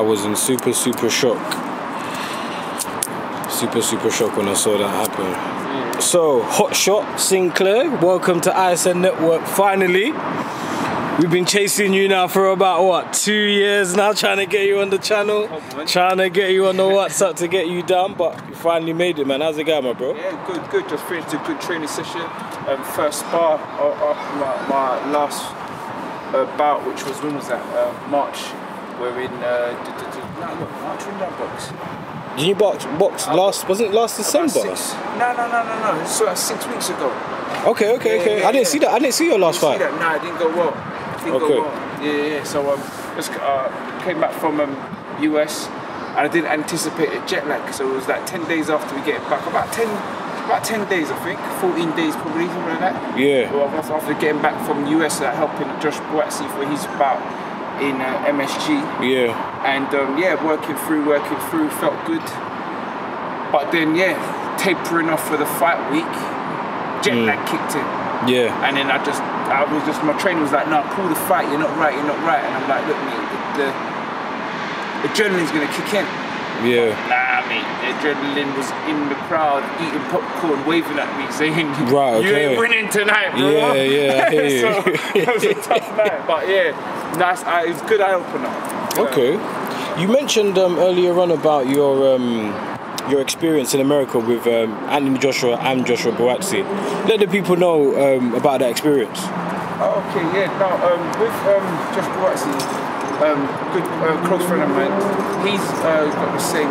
I was in super super shock. Super super shock when I saw that happen. So hot shot Sinclair, welcome to ISN Network. Finally, we've been chasing you now for about what two years now, trying to get you on the channel, trying to get you on the WhatsApp to get you down, but you finally made it, man. How's it going, my bro? Yeah, good, good. Just finished a good training session. Um, first spar of, of my, my last uh, bout, which was when was that? Uh, March. We're in uh, d- d- d- no, look, in that box. Did you box box last? Wasn't it last December? six. No, no, no, no, no. It's uh, six weeks ago. Okay, okay, Yeah, okay. yeah, I didn't yeah. see that. I didn't see your last fight. No, it didn't go well. Didn't Okay. go well. Yeah, yeah. So um, just uh, came back from um, US, and I didn't anticipate a jet lag. So it was like ten days after we get back. About ten, about ten days, I think. Fourteen days probably, something like that. Yeah. Well, after after getting back from US, uh, helping Josh Buatsi for his bout in uh, MSG, Yeah. and um, yeah, working through, working through, felt good. But then yeah, tapering off for the fight week, jet Mm. lag kicked in. Yeah. And then I just, I was just, my trainer was like, no, pull the fight, you're not right, you're not right. And I'm like, look, mate, the, the adrenaline's gonna kick in. Yeah. Nah, mate, the adrenaline was in the crowd, eating popcorn, waving at me, saying, Right, you okay. ain't winning tonight, bro. Yeah, yeah, you. so it was a tough night, but yeah, nice, uh, it was a good eye opener. Okay. You mentioned um, earlier on about your um, your experience in America with um, Anthony Joshua and Joshua Buatsi. Let the people know um, about that experience. Oh, okay, yeah. Now, um, with um, Josh Buatsi, um, good uh, close friend of mine, he's uh, got the same.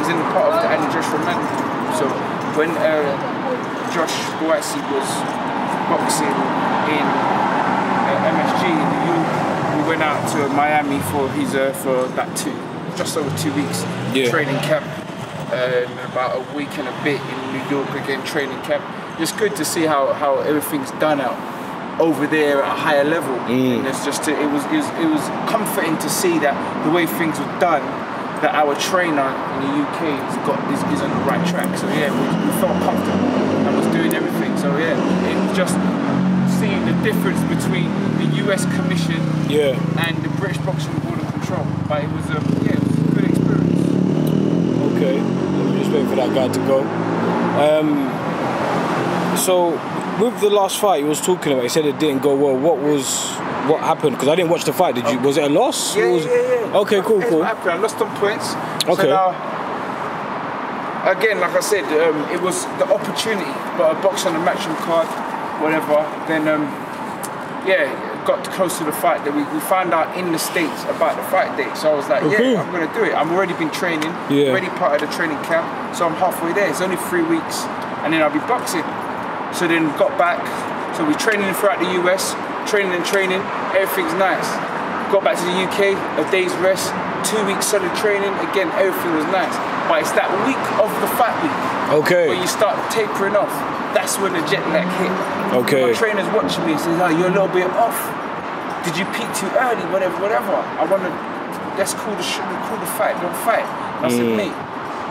He's in the part of the Andy Joshua man. So when uh, Josh Buatsi was boxing in uh, MSG in the York, we went out to Miami for his uh, for that two, just over two weeks Yeah. training camp. And about a week and a bit in New York again training camp. It's good to see how, how everything's done out over there at a higher level. And it's just it was, it was it was comforting to see that the way things were done, that our trainer in the UK has got is, is on the right track. So yeah, we, we felt comfortable and was doing everything. So yeah, it just seeing the difference between the US Commission Yeah. and the British Boxing Board of Control. But it was um, yeah, it was a good experience. Okay. Let me just wait for that guy to go. Um, so, with the last fight, he was talking about. He said it didn't go well. What was what happened? Because I didn't watch the fight. Did you? Was it a loss? Yeah, was- yeah, yeah. Okay, cool, cool. What happened. I lost on points. Okay. So now, again, like I said, um, it was the opportunity, but a boxed on the matchroom card, whatever. Then, um, yeah, got close to the fight. That we, we found out in the states about the fight date. So I was like, Okay. yeah, I'm gonna do it. I'm already been training, Yeah. already part of the training camp. So I'm halfway there. It's only three weeks, and then I'll be boxing. So then got back. So we're training throughout the US, training and training. Everything's nice. Got back to the UK, a day's rest, two weeks solid training. Again, everything was nice. But it's that week of the fight week Okay. where you start tapering off. That's when the jet lag hit. Okay. My trainer's watching me and says, "Oh, you're a little bit off. Did you peak too early? Whatever, whatever. I want to. Let's call the sh- call the fight. Don't fight." And I Mm. said, "Mate,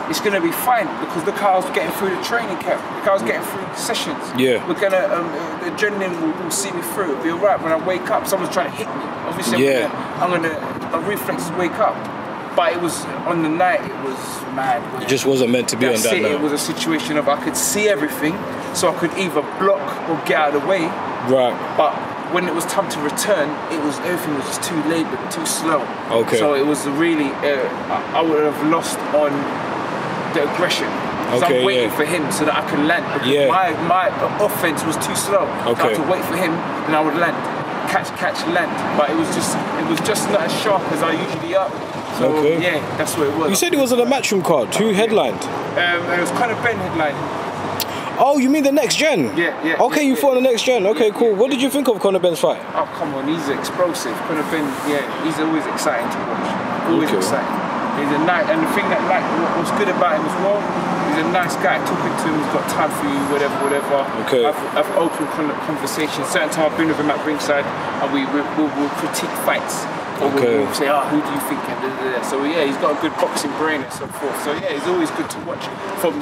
it's gonna be fine because how I getting through the training camp. How I getting through the sessions. Yeah. We're gonna um, uh, the adrenaline will, will see me through. It'll be alright when I wake up. Someone's trying to hit me. Obviously, Yeah. I'm gonna, I'm gonna my reflexes wake up." But it was on the night. It was mad. It just wasn't meant to be That's on that it. night. It was a situation of I could see everything, so I could either block or get out of the way. right. But when it was time to return, it was everything was just too late, but too slow. Okay. So it was really, uh, I, would have lost on the aggression. So Okay, I'm waiting yeah. for him so that I can land because Yeah. my my offense was too slow. So I Okay. had to wait for him, and I would land, catch, catch, land. But it was just, it was just not as sharp as I usually am. So Okay. yeah, that's what it was. You said it was on a matchroom card. Who headlined? um, it was Conor Benn headline. Oh, you mean the next gen? Yeah, yeah, Okay, yeah, you yeah. fought on the next gen. Okay, Yeah, cool. What did you think of Conor Benn's fight? Oh come on, he's explosive. Conor Benn, yeah, he's always exciting to watch. Always Okay. exciting. He's a nice, and the thing that like what- what's good about him as well, he's a nice guy. Talking to him, he's got time for you, whatever, whatever. Okay. I've, I've open con- conversations. Certain time I've been with him at ringside, and we we will we'll critique fights Or we'll- Okay. we'll say, oh, who do you think? And. So yeah, he's got a good boxing brain and so forth. So yeah, he's always good to watch from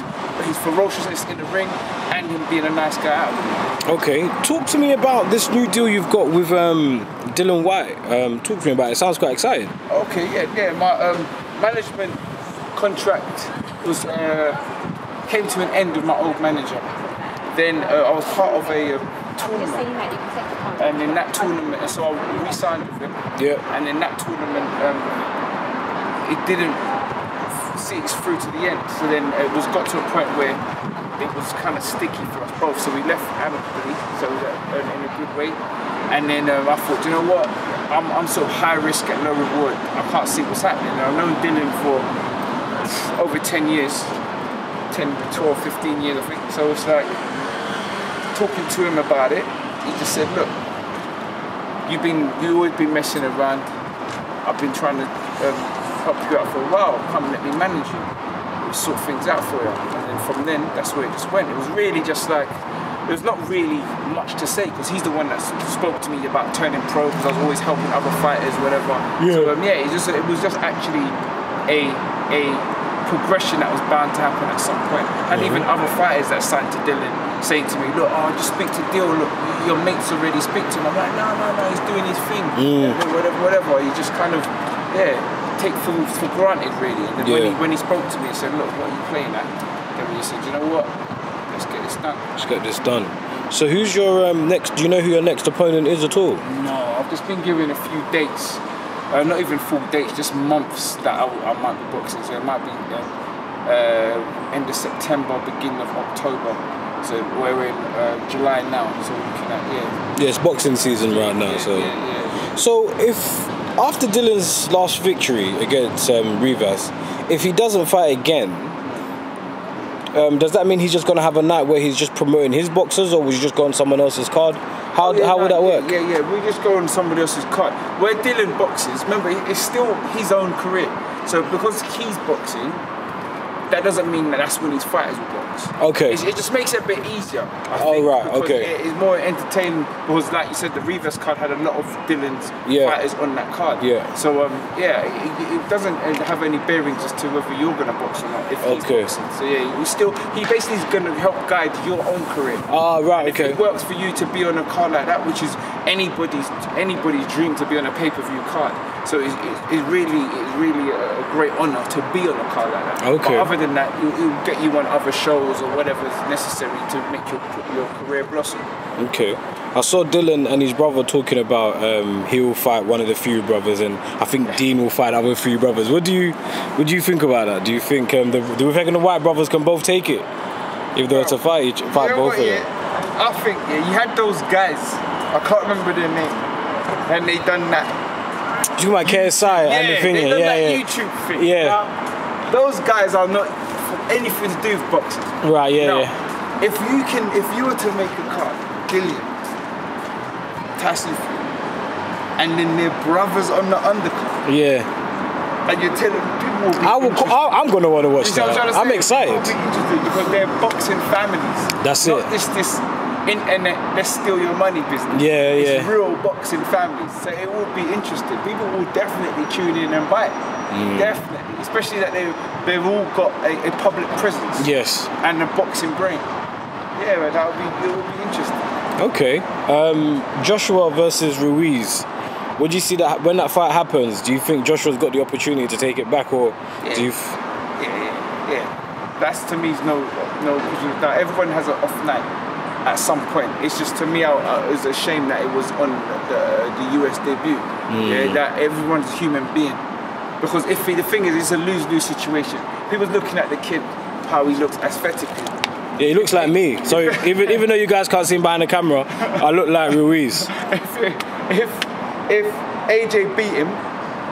his ferociousness in the ring and him being a nice guy out. of the ring. Okay, talk to me about this new deal you've got with um, Dillian Whyte. Um, talk to me about it. Sounds quite exciting. Okay, yeah, yeah. My um, management contract was uh, came to an end with my old manager. Then uh, I was part of a uh, tournament, and in that tournament, so I re-signed with him. Yeah. And in that tournament, um, it didn't see us through to the end. So then it was got to a point where it was kind of sticky for us both. So we left amicably, so uh, in in a good way. And then um, I thought, you know what? I'm, I'm so high risk at low reward. I can't see what's happening. I've known Dillian for over 10 years, 10, 12, 15 years, I think. So it's like talking to him about it. He just said, look, you've been you always been messing around. I've been trying to um, help you out for a while. Come and let me manage you. We'll sort things out for you. And then from then, that's where it just went. It was really just like there was not really much to say because he's the one that spoke to me about turning pro because I was always helping other fighters, whatever. Yeah. So um, yeah, it just it was just actually a a progression that was bound to happen at some point. And even other fighters that signed to Dillian saying to me, look, oh, just speak to Dill, look, your mates already speak to him. I'm like, no, no, no, he's doing his thing. Yeah, Whatever, whatever. You just kind of, yeah, take for, for granted, really. And then when, he, Yeah. when he spoke to me, he said, look, what are you playing at? Then he said, you know what? Let's get this done. Let's get this done. So who's your um, next? Do you know who your next opponent is at all? No, I've just been given a few dates. Uh, not even full dates, just months that I, I might be boxing. So it might be uh, uh, end of September, beginning of October. So we're in uh, July now. So we're looking at yeah. Yeah, it's boxing season right now. yeah, So, yeah, yeah. so if after Dillian's last victory against um, Rivas, if he doesn't fight again, um, does that mean he's just gonna have a night where he's just promoting his boxers, or will you just go on someone else's card? How, Oh, yeah, how no, would that work? Yeah, yeah, we just go on somebody else's card. Where Dillian boxes, remember, it's still his own career. So because he's boxing, that doesn't mean that that's when his fighters will box. Okay. It, it just makes it a bit easier. I Oh, think, right, okay. it- it's more entertaining because, like you said, the Rivas card had a lot of Dillian's Yeah. fighters on that card. Yeah. So um, yeah, it, it doesn't uh, have any bearings as to whether you're gonna box or not. If he's Okay. boxing, so yeah, we still he basically is gonna help guide your own career. Ah, right, If okay. it works for you to be on a card like that, which is anybody's anybody's dream to be on a pay-per-view card. So it's, it's, it's really it's really a, great honor to be on a card like that. Okay. But other than that, it will get you on other shows or whatever is necessary to make your your career blossom. Okay. I saw Dillian and his brother talking about um, he will fight one of the few brothers, and I think Dean will fight other few brothers. What do you, what do you think about that? Do you think um, the, do you reckon the Whyte brothers can both take it if they were to fight each, fight You know both what, of yeah? them? I think yeah, you had those guys. I can't remember their name, and they done that. Do you like KSI and the thing? they Yeah, done yeah, that yeah. YouTube thing. Yeah. Now, those guys are not for anything to do with boxing. Right, yeah, Now, yeah. If you can, if you were to make a card, Dillian, Fury, and then their brothers on the undercard, Yeah. and you're telling people will I will. I'm gonna want to watch You I'm that. to I'm excited. Be interested because they're boxing families. That's not it. This this internet, let's steal your money business. Yeah, it's yeah. real boxing families. So it will be interesting. People will definitely tune in and buy it. Mm. Definitely, especially that they they've all got a, a public presence Yes. and a boxing brain. Yeah, that would be it would be interesting. Okay. Um, Joshua versus Ruiz. Would you see that when that fight happens? Do you think Joshua's got the opportunity to take it back, or do you? Yeah, yeah, yeah. That's to me is no no. Now everyone has an off night at some point. It's just to me, I, I, it's a shame that it was on the, the US debut. Yeah, mm. that everyone's a human being. Because if he, the thing is, it's a lose lose situation. People's looking at the kid how he looks aesthetically. yeah, he looks like me. So even even though you guys can't see him behind the camera, I look like Ruiz. if if if AJ beat him,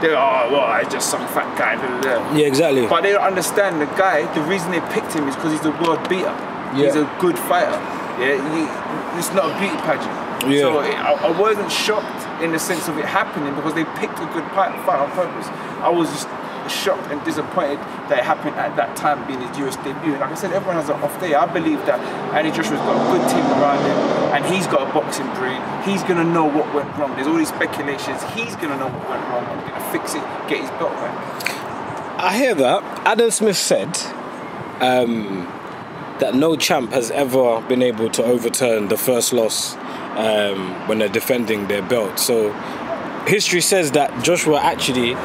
they're oh well, it's just some fat guy. da, da, da." Yeah, exactly. But they don't understand the guy. The reason they picked him is because he's a world beater. He's a good fighter. Yeah, it's not a beauty pageant. Yeah. So I, I wasn't shocked in the sense of it happening because they picked a good fight, on purpose. I was just shocked and disappointed that it happened at that time being his US debut. And like I said, everyone has an off day. I believe that Andy Joshua's got a good team around him and he's got a boxing brain. He's gonna know what went wrong. There's all these speculations. He's gonna know what went wrong and gonna fix it, get his belt back. I hear that. Adam Smith said um, that no champ has ever been able to overturn the first loss um, when they're defending their belt. So history says that Joshua actually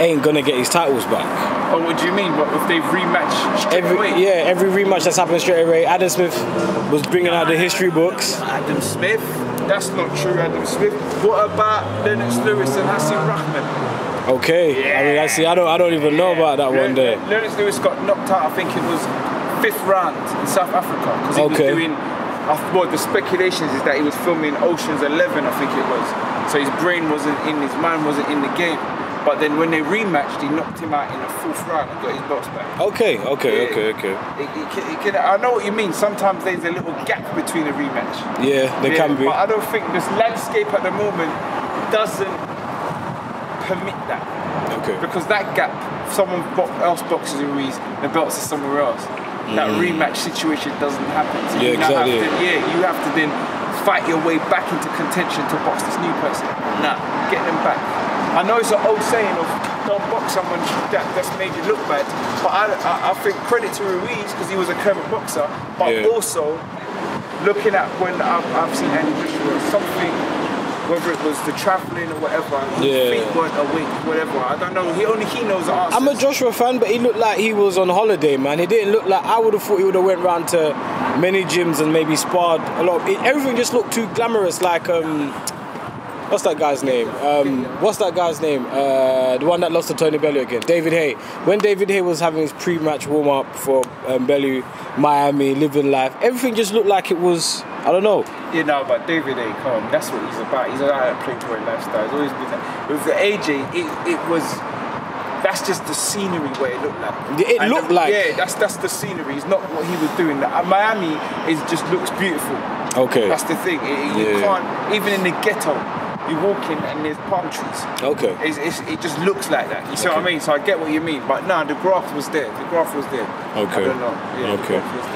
ain't gonna get his titles back. Oh, what do you mean? What if they've rematched straight Every away? yeah, every rematch that's happened straight away. Adam Smith was bringing out the history books. Adam Smith. That's not true, Adam Smith. What about Lennox Lewis and Hasim Rahman? Okay, I mean, I see. I don't, I don't even know about that one there. Lennox Lewis got knocked out. I think it was fifth round in South Africa because he Okay. was doing. Well, the speculations is that he was filming Ocean's Eleven. I think it was. So his brain wasn't in, his mind wasn't in the game. But then when they rematched, he knocked him out in the fourth round and got his belts back. Okay, okay, Yeah. okay, okay. It, it, it I know what you mean. Sometimes there's a little gap between a rematch. Yeah, there Yeah, can be. But I don't think this landscape at the moment doesn't permit that. Okay. Because that gap, someone else boxes in Ruiz, the belts are somewhere else. That rematch situation doesn't happen. So Mm. Yeah, you now have exactly. to, yeah, you have to then fight your way back into contention to box this new person. Nah, get them back. I know it's an old saying of don't box someone that, that's made you look bad, but I, I, I think credit to Ruiz because he was a clever boxer, but Yeah. also looking at when I've, I've seen Andy Joshua, something, whether it was the travelling or whatever, Yeah. feet weren't awake, whatever. I don't know. He only he knows. I'm a Joshua fan, but he looked like he was on holiday, man. He didn't look like I would have thought he would have went round to many gyms and maybe sparred a lot. It, everything just looked too glamorous. Like um, what's that guy's name? Um, what's that guy's name? Uh, the one that lost to Tony Bellew again, David Haye. When David Haye was having his pre-match warm-up for um, Bellew, Miami, living life, everything just looked like it was. I don't know. You know, but David Haye. Come that's what he's about. He's a guy that a lifestyle. He's always been that. With the AJ, it, it was. That's just the scenery where it looked like. It And looked the- like- Yeah, that's that's the scenery. It's not what he was doing. Uh, Miami is just looks beautiful. Okay. That's the thing. It- you Yeah. can't even in the ghetto. You walk in and there's palm trees. Okay. It's, it's, it just looks like that. You see what I mean? So I get what you mean. But no, the graph was there. The graph was there. Okay. I don't know. Yeah, Okay. The graph was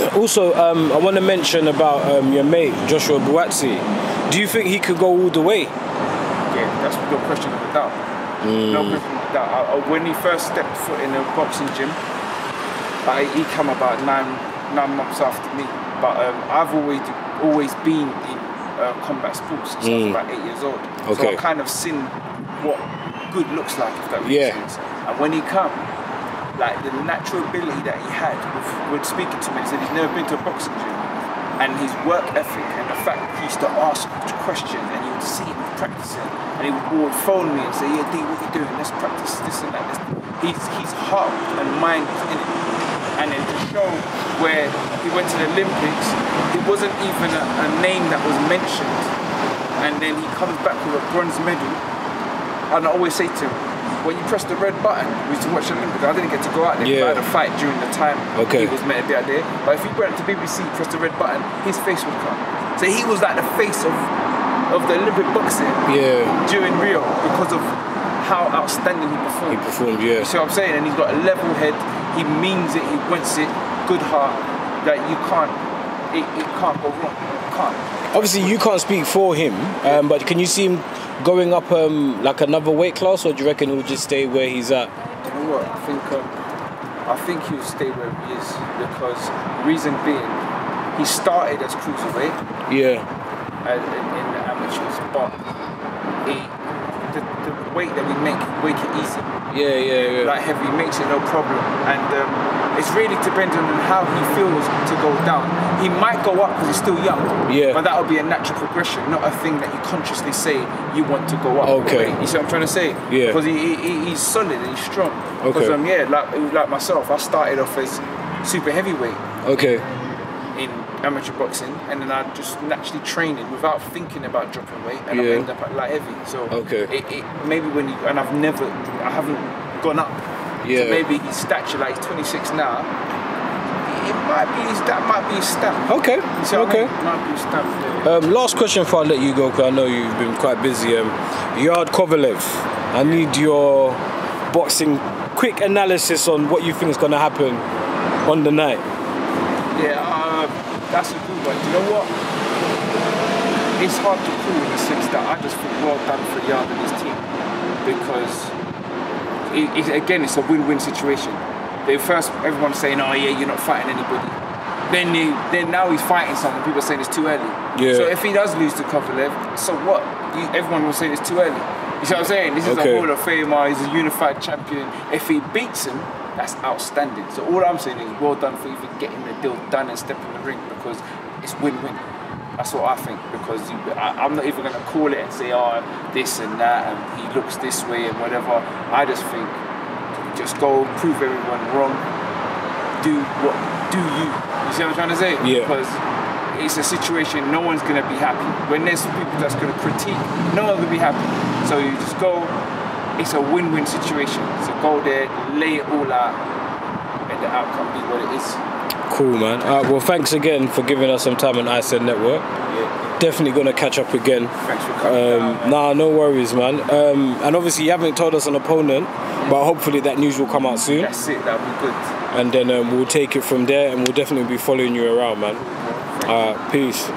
there. Also, um, I want to mention about um, your mate Joshua Buatsi. Do you think he could go all the way? Yeah, that's no question of a doubt. No question of a doubt. I, I- when he first stepped foot in a boxing gym, I, he came about nine nine months after me. But um, I've always always been in uh, combat sports since I was about eight years old. Okay. So I've kind of seen what good looks like, if that makes Yeah. sense. And when he come, like the natural ability that he had with, speaking to me, he said he's never been to a boxing gym. And his work ethic and the fact he used to ask questions and you would see him practicing. And he would, would phone me and say, Yeah, D, what you doing? Let's practice this and that. His, his heart and mind was in it. And then to show where he went to the Olympics, it wasn't even a, a name that was mentioned. And then he comes back with a bronze medal. And I always say to him, when you press the red button, we used to watch the Olympics. I didn't get to go out there. Yeah. I had a fight during the time Okay. he was meant to be out there. But if he went to BBC, press the red button, his face would come. So he was like the face of of the Olympic boxing Yeah, during Rio because of how outstanding he performed. he performed. Yeah. You see what I'm saying? And he's got a level head. He means it. He wants it. Good heart. That you can't. It, it can't go wrong. It can't. Obviously, you can't speak for him, um, but can you see him going up um, like another weight class, or do you reckon he'll just stay where he's at? You know what? I think um, I think he'll stay where he is because reason being, he started as cruiserweight Yeah. uh, in, in the amateurs, but he, the, the weight that we make make it easy. Yeah, yeah, yeah. Like heavy makes it no problem, and um, it's really dependent on how he feels to go down. He might go up because he's still young, Yeah. but that will be a natural progression, not a thing that you consciously say you want to go up. Okay. You see what I'm trying to say? Yeah. Because he, he, he's solid and he's strong. Okay. Because um, yeah, like like myself, I started off as super heavyweight okay. in amateur boxing, and then I just naturally training without thinking about dropping weight, and I Yeah. end up at light heavy. So Okay. it, it maybe when you and I've never, I haven't gone up. Yeah. So maybe his stature, like he's 26 now. It might be his, that might be his. Okay. See what I Okay. mean? Might be his stamp. Yeah. Um, last question before I let you go, because I know you've been quite busy. Um, Yarde Kovalev, I need your boxing, quick analysis on what you think is going to happen on the night. Yeah, uh, that's a good one. Do you know what? It's hard to call in the sense that I just feel well done for Yarde and his team because it, it, again it's a win-win situation. They first everyone's saying, "Oh yeah, you're not fighting anybody." Then he, then now he's fighting someone. People are saying it's too early. Yeah. So if he does lose to Kovalev, so what? You, everyone will say it's too early. You see what I'm saying? This is Okay. a Hall of Famer. He's a unified champion. If he beats him, that's outstanding. So all I'm saying is well done for even getting the deal done and stepping in the ring because it's win-win. That's what I think because you, I, I'm not even going to call it and say oh this and that and he looks this way and whatever. I just think just go prove everyone wrong. Do what do you? You see what I'm trying to say? Yeah. Because it's a situation no one's gonna be happy. When there's people that's gonna critique, no one's gonna be happy. So you just go. It's a win-win situation. So go there, lay it all out, and the outcome be what it is. Cool, man. Uh, well, thanks again for giving us some time on ISN Network. Yeah. Definitely going to catch up again. Thanks for coming Um, down. nah, no worries, man. Um, and obviously, you haven't told us an opponent, but hopefully that news will come out soon. That's it. That'll be good. And then um, we'll take it from there and we'll definitely be following you around, man. Uh, peace.